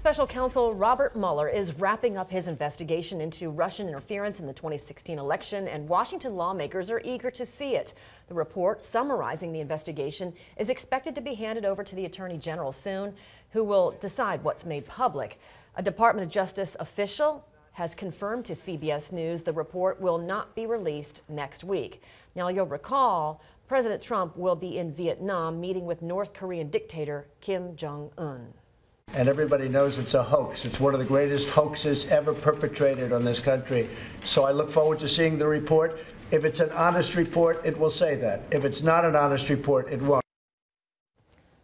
Special counsel Robert Mueller is wrapping up his investigation into Russian interference in the 2016 election, and Washington lawmakers are eager to see it. The report summarizing the investigation is expected to be handed over to the Attorney General soon, who will decide what's made public. A Department of Justice official has confirmed to CBS News the report will not be released next week. Now, you'll recall President Trump will be in Vietnam meeting with North Korean dictator Kim Jong un and everybody knows it's a hoax. It's one of the greatest hoaxes ever perpetrated on this country. So I look forward to seeing the report. If it's an honest report, it will say that. If it's not an honest report, it won't.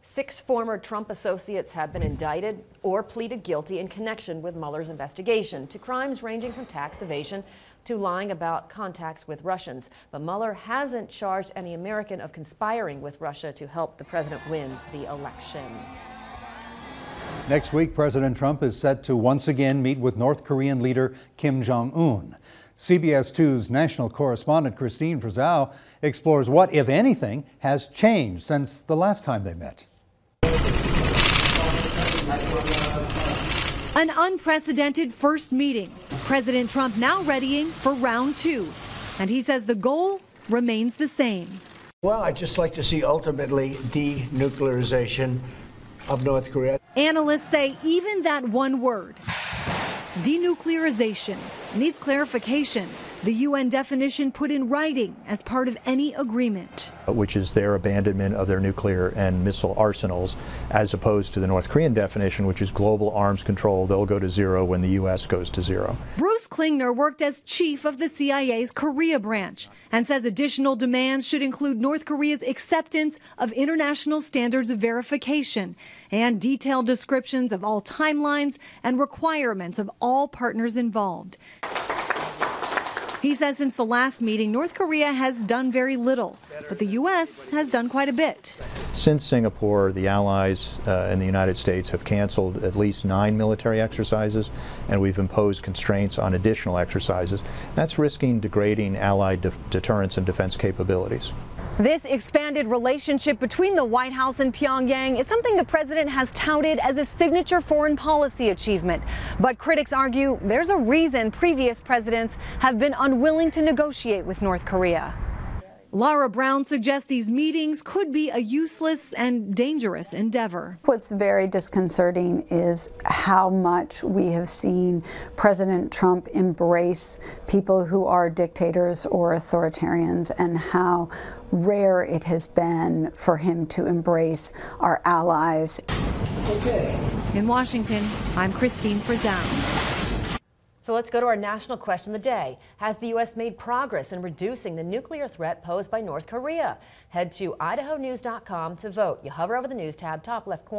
Six former Trump associates have been indicted or pleaded guilty in connection with Mueller's investigation to crimes ranging from tax evasion to lying about contacts with Russians. But Mueller hasn't charged any American of conspiring with Russia to help the president win the election. Next week, President Trump is set to once again meet with North Korean leader Kim Jong un. CBS 2's national correspondent Kristine Frazao explores what, if anything, has changed since the last time they met. An unprecedented first meeting. President Trump now readying for round two. And he says the goal remains the same. Well, I'd just like to see ultimately denuclearization of North Korea. Analysts say even that one word, denuclearization, needs clarification. The UN definition put in writing as part of any agreement. Which is their abandonment of their nuclear and missile arsenals, as opposed to the North Korean definition, which is global arms control. They'll go to zero when the U.S. goes to zero. Bruce Klingner worked as chief of the CIA's Korea branch and says additional demands should include North Korea's acceptance of international standards of verification and detailed descriptions of all timelines and requirements of all partners involved. He says since the last meeting, North Korea has done very little, but the U.S. has done quite a bit. Since Singapore, the Allies uh, and the United States have canceled at least nine military exercises, and we've imposed constraints on additional exercises. That's risking degrading Allied de deterrence and defense capabilities. This expanded relationship between the White House and Pyongyang is something the president has touted as a signature foreign policy achievement. But critics argue there's a reason previous presidents have been unwilling to negotiate with North Korea. Laura Brown suggests these meetings could be a useless and dangerous endeavor. What's very disconcerting is how much we have seen President Trump embrace people who are dictators or authoritarians and how rare it has been for him to embrace our allies. In Washington, I'm Kristine Frazao. So let's go to our national question of the day. Has the U.S. made progress in reducing the nuclear threat posed by North Korea? Head to idahonews.com to vote. You hover over the news tab, top left corner.